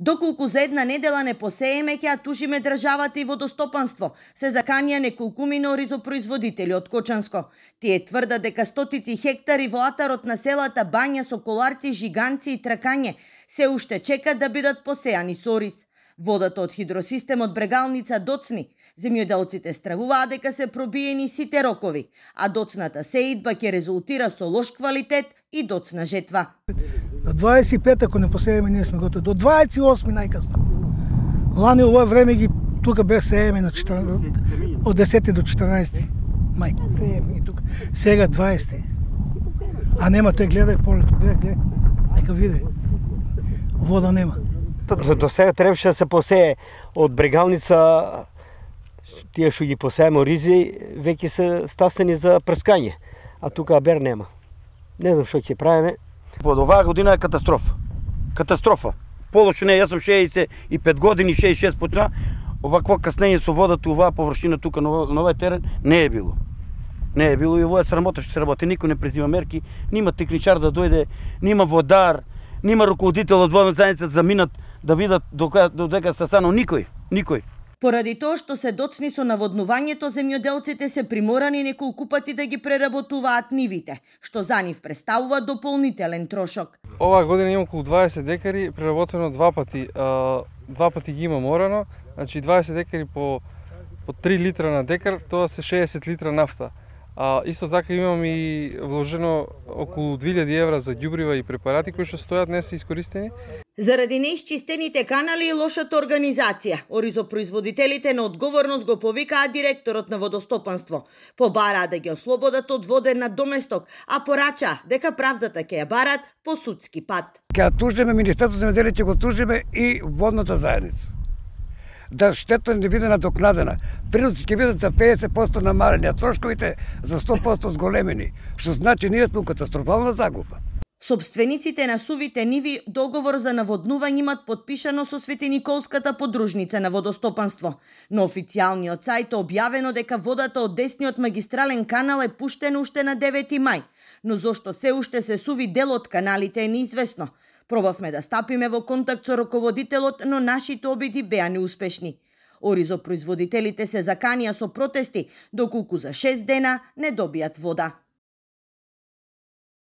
Доколку за една недела не посееме, ќе ја тужиме државата и водостопанство, се заканија неколкумина ризопроизводители од Кочанско. Тие тврда дека стотици хектари во атарот на селата Бања, Соколарци, Жиганци и Тракање се уште чекат да бидат посеани со ориз. Водата од хидросистемот Брегалница доцни. Земјоделците стравуваат дека се пробиени сите рокови, а доцната сеидба ќе резултира со лош квалитет и доцна жетва. До 25 ако не посееме, ние сме готови. До 28 најкасно. Лани ово време ги тука бе сееме на 14, од 10 до 14 мај. Сееме ги тука. Сега 20. А нема те гледај полето, гледај, гледај. Нека види. Вода нема. До сега требаше да се посее од брегалница тие што ги посееме оризи веќе се стасени за прскање, а тука бер нема. Не знам што ќе правиме. Под оваа година е катастрофа. Катастрофа. Полошо не, јас сум 65 години, 66 почна, овакво каснење со водата оваа површина тука на овој терен не е било. Не е било и овој е срамота што се работи. Никој не презима мерки, нима техничар да дојде, нима водар, нима руководител од водна заедница да минат да видат додека се станал никој, никој. Поради тоа што се доцни со наводнувањето, земјоделците се приморани неколку пати да ги преработуваат нивите, што за нив представува дополнителен трошок. Оваа година има околу 20 декари, преработено два пати, а, два пати ги има морано, значи 20 декари по по 3 литра на декар, тоа се 60 литра нафта. А, исто така имам и вложено околу 2000 евра за ѓубрива и препарати кои што стојат не се искористени. Заради неисчистените канали и лошата организација, оризопроизводителите на одговорност го повикаа директорот на водостопанство. Побараа да ги ослободат од воден на доместок, а порача дека правдата ќе ја барат по судски пат. Ќе тужиме Министерството за земјоделие, ќе го тужиме и водната заедница да штета не биде надокнадена. Приноси ќе бидат за 50% намалени, а трошковите за 100% зголемени, што значи ние сме катастрофална загуба. Собствениците на сувите ниви договор за наводнување имат подпишано со Светениколската подружница на водостопанство. На официјалниот сајт објавено дека водата од десниот магистрален канал е пуштена уште на 9 мај, но зошто се уште се суви дел од каналите е неизвестно. Пробавме да стапиме во контакт со раководителот, но нашите обиди беа неуспешни. Оризопроизводителите се заканија со протести, доколку за 6 дена не добијат вода.